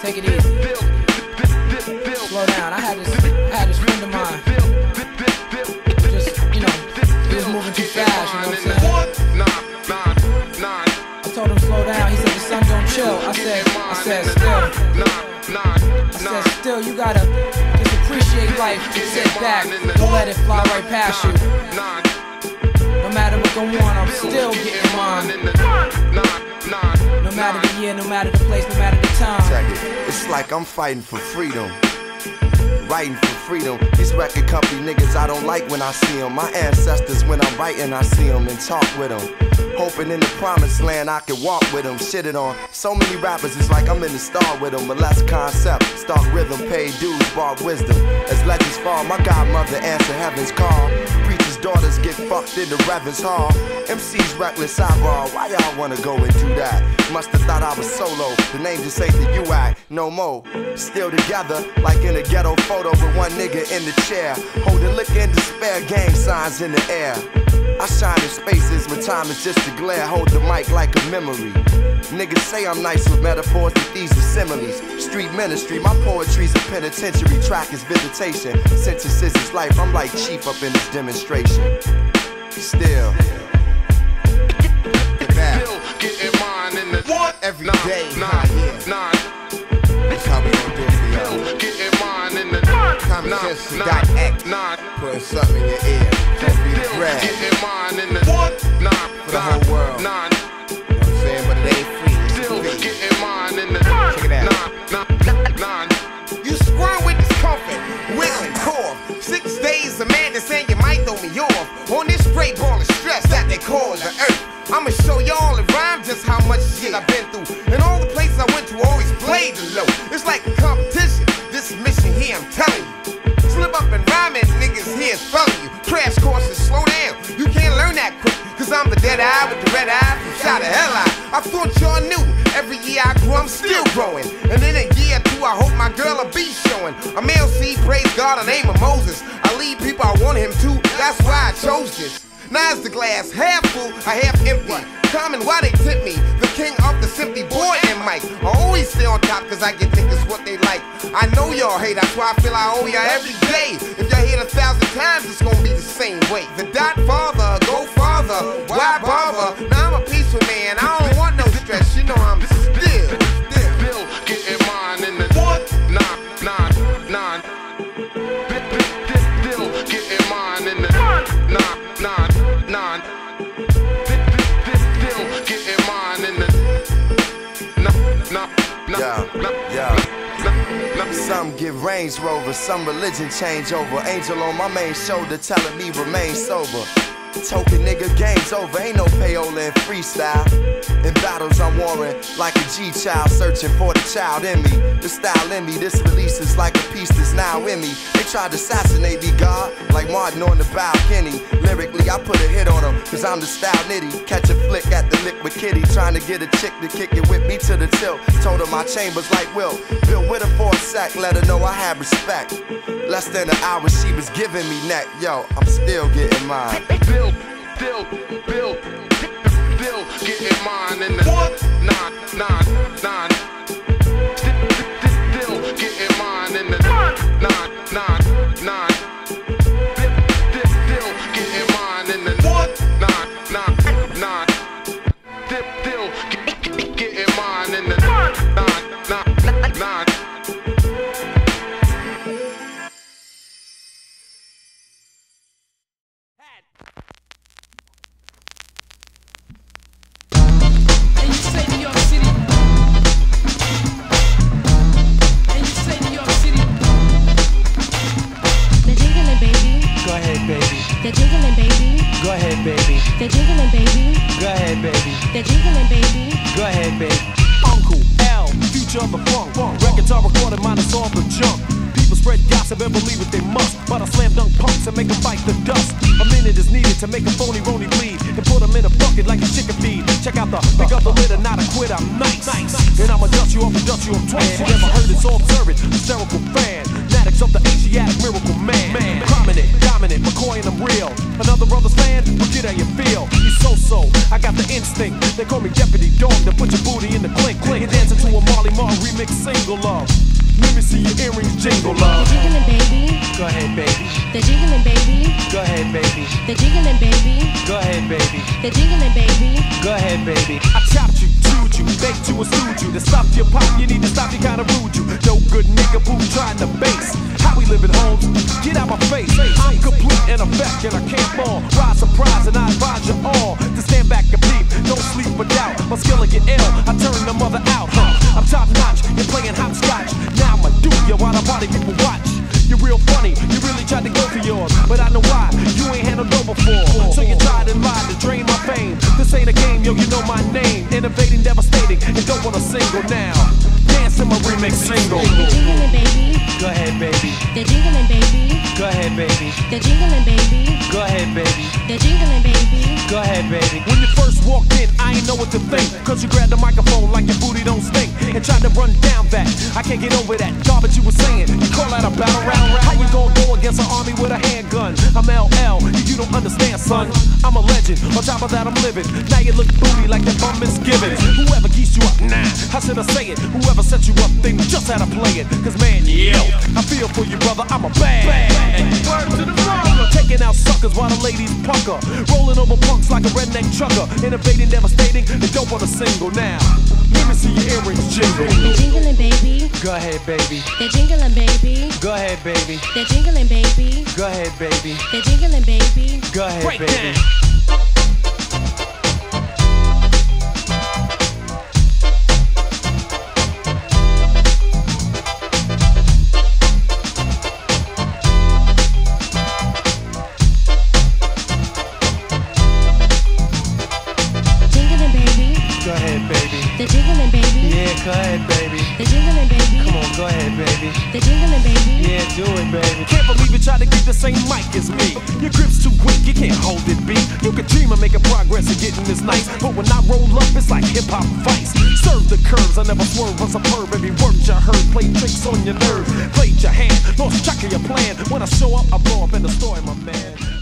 Take it easy. Slow down. I had this, I had this friend of mine. Just, you know, he was moving too fast, you know what I'm saying? I told him slow down. He said the sun don't chill. I said, I said still. I said still, you gotta just appreciate life. Just sit back. Don't let it fly right past you. No matter what go on, I'm still getting mine. No matter the year, no matter the place, no matter the time. Check it. It's like I'm fighting for freedom. Writing for freedom. These record company niggas I don't like when I see them. My ancestors, when I'm writing, I see them and talk with them. Hoping in the promised land I can walk with them. Shitted on. So many rappers, it's like I'm in the star with them. But less concept, stark rhythm, pay dues, bar wisdom. As legends fall, my godmother answer heaven's call. Preachers' daughters get fucked in the Reverend's Hall. MC's reckless eyeball, why y'all wanna go and do that? Must've thought I was solo, the name just ain't the UI, no more. Still together, like in a ghetto photo with one nigga in the chair. Holding liquor in despair, gang signs in the air. I shine in spaces when time is just a glare, hold the mic like a memory. Niggas say I'm nice with metaphors, but these are similes. Street ministry, my poetry's a penitentiary, track is visitation. Synthesis is life, I'm like chief up in this demonstration. Still. What? Every day, nah, yeah. That's how we gon' do it for y'all. Common sense dot X. Putting something in your ear. Don't be the drag. What? For the whole world. You thought y'all knew. Every year I grew, I'm still growing. And in a year or two, I hope my girl will be showing. I'm LC, praise God, the name of Moses. I lead people I want him to. That's why I chose this. Now is the glass half full, or half empty. Common, why they tip me? The king of the simply boy and Mike. I always stay on top cause I get niggas what they like. I know y'all hate, that's why I feel I owe y'all every day. If y'all hear it a thousand times, it's gonna be the same way. The dot father, go farther, why bother? Now I'm a peaceful man, I don't Yeah, yeah. Some get Range Rover, some religion change over. Angel on my main shoulder telling me remain sober. Token nigga, game's over. Ain't no payola in freestyle. In battles, I'm warring like a G child, searching for the child in me. The style in me, this release is like a piece that's now in me. They tried to assassinate me, God, like Martin on the balcony. Lyrically, I put cause I'm the style nitty. Catch a flick at the liquid kitty, trying to get a chick to kick it with me to the tilt. Told her my chambers like Will. Built with her for a sec, let her know I had respect. Less than an hour, she was giving me neck. Yo, I'm still getting mine. Bill, Bill, Bill, Bill, getting mine in the nine, nine, nine. Ahead, baby. They're jiggling, baby. Go ahead, baby. They're jiggling, baby. Go ahead, baby. They're jiggling, baby. Go ahead, baby. Uncle L, future of the funk. Records are recorded, minus all the junk. People spread gossip and believe what they must. But I slam dunk punks and make them bite the dust. A minute is needed to make a phony rony bleed. And put them in a bucket like a chicken feed. Check out the pick up the litter, not a quitter. I'm nice. And I'ma dust you off and dust you off twice. You never heard it's all servant. Hysterical fan. Fanatics of the Asiatic miracle man. Prominent, dominant, McCoy and I'm real. Another brother's fan, well get how you feel. He's so so, I got the instinct. They call me Deputy Dog to put your booty in the clink. clink. You're dancing to a Marley Marl remix single love. Let me see your earrings jingle The jiggling baby, Go ahead, baby. the jiggling baby, Go ahead, baby. the jiggling baby, Go ahead, baby. the jiggling baby. Go ahead, baby. I chopped you, chewed you, baked you, and stewed you. To stop your pop, you need to stop, you kinda rude you. No good nigga who trying to base. How we living, Holmes? Get out my face. I'm complete in effect and I can't fall. Rise surprise and I advise you all to stand back and peep. Don't sleep or doubt. My skill get ill. I turn the mother out, huh? I'm top notch. You're playing hopscotch. Now I'ma do you while the party people watch. You're real funny. You really tried to go for yours, but I know why. You ain't handled no before. So you tried and lied to drain my fame. This ain't a game, yo. You know my name. Innovating, devastating, and don't want a single now. In my remix single. The jingling baby, Go ahead, baby. the jingling baby, Go ahead, baby. the jingling baby, Go ahead, baby. the jingling baby. Go ahead, baby. When you first walked in, I ain't know what to think. Cause you grabbed the microphone like your booty don't stink. And tried to run down that. I can't get over that garbage you were saying. You call that a battle round round? How you gonna go against an army with a handgun? I'm LL, you don't understand, son. I'm a legend. On top of that, I'm living. Now you look booty like that bum misgivings. Whoever geeks you up, nah. How should I say it? Whoever set you up, they just had to play it. Cause man, yo, I feel for you, brother. I'm a bad. Word to the mother. Taking out suckers while the ladies pucker. Rolling over punks like a redneck trucker. Innovating, devastating, and dope on a single now. Let me see your earrings jingle. The jiggling baby, Go ahead, baby. the jiggling baby, Go ahead, baby. the jiggling baby, Go ahead, baby. the jiggling baby. Go ahead, Break baby. down. Go ahead, baby. the jingling, baby, Come on, go ahead, baby. the jiggling baby. Yeah, do it, baby. Can't believe you tried to get the same mic as me. Your grip's too weak, you can't hold it, B. You can dream of making progress and getting this nice, but when I roll up, it's like hip hop vice. Serve the curves, I never swerve. I'm superb. Every word you heard, play tricks on your nerves. Played your hand, lost track of your plan. When I show up, I blow up in the story, my man.